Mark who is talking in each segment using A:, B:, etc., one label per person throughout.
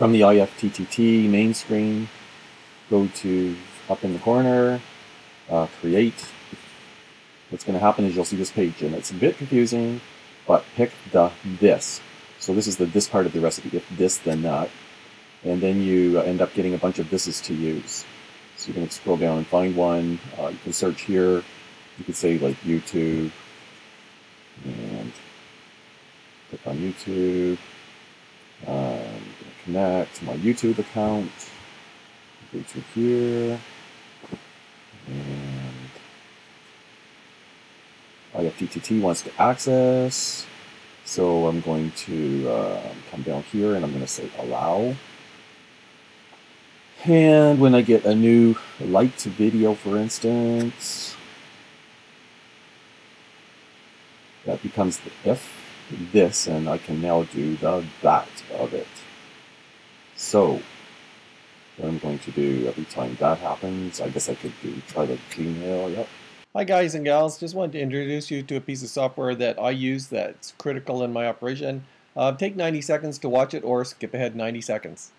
A: From the IFTTT main screen, go to up in the corner, uh, create. What's going to happen is you'll see this page, and it's a bit confusing, but pick the this. So this is the this part of the recipe, if this, then that. And then you end up getting a bunch of thises to use. So you can scroll down and find one. Uh, you can search here. You can say like YouTube, and click on YouTube. Connect to my YouTube account. Go to here. And IFTTT wants to access. So I'm going to uh, come down here and I'm going to say allow. And when I get a new liked video, for instance, that becomes the if this, and I can now do the that of it. So, what I'm going to do every time that happens, I guess I could do try the Gmail, yep.
B: Hi guys and gals, just wanted to introduce you to a piece of software that I use that's critical in my operation. Uh, take 90 seconds to watch it or skip ahead 90 seconds.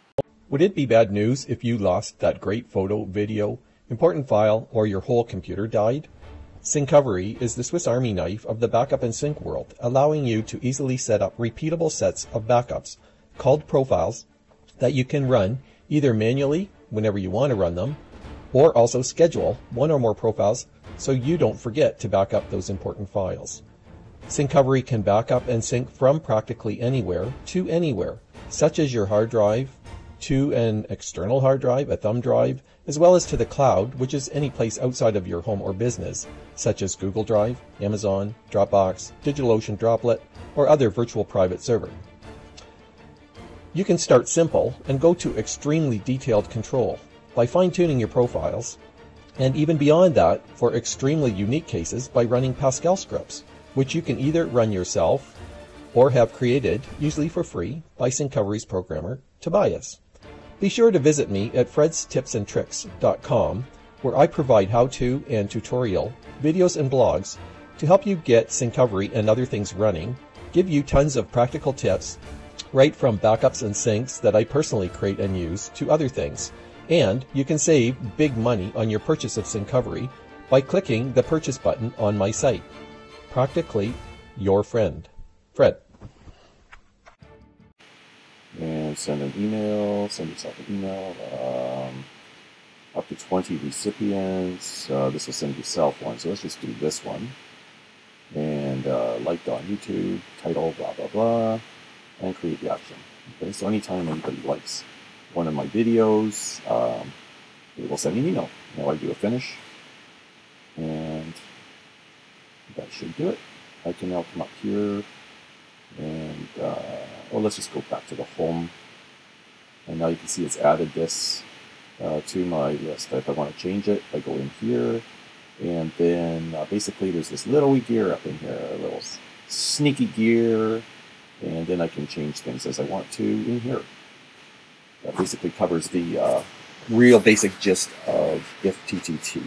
C: Would it be bad news if you lost that great photo, video, important file, or your whole computer died? Syncovery is the Swiss Army knife of the backup and sync world, allowing you to easily set up repeatable sets of backups, called profiles, that you can run either manually whenever you want to run them, or also schedule one or more profiles so you don't forget to back up those important files. Syncovery can back up and sync from practically anywhere to anywhere, such as your hard drive, to an external hard drive, a thumb drive, as well as to the cloud, which is any place outside of your home or business, such as Google Drive, Amazon, Dropbox, DigitalOcean Droplet, or other virtual private server. You can start simple and go to extremely detailed control by fine-tuning your profiles, and even beyond that for extremely unique cases by running Pascal scripts, which you can either run yourself or have created, usually for free, by Syncovery's programmer, Tobias. Be sure to visit me at fredstipsandtricks.com where I provide how-to and tutorial videos and blogs to help you get Syncovery and other things running, give you tons of practical tips, right from backups and syncs that I personally create and use to other things. And you can save big money on your purchase of Syncovery by clicking the purchase button on my site. Practically your friend. Fred
A: and send an email, send yourself an email. Um, up to 20 recipients. Uh, this will send yourself one. So let's just do this one. And uh, liked on YouTube, title, blah, blah, blah, and create reaction. Okay, so anytime anybody likes one of my videos, um, it will send me an email. Now I do a finish, and that should do it. I can now come up here and uh, oh, let's just go back to the home. And now you can see it's added this uh, to my list. If I want to change it, I go in here, and then uh, basically there's this little gear up in here, a little sneaky gear, and then I can change things as I want to in here. That basically covers the uh, real basic gist of IFTTT.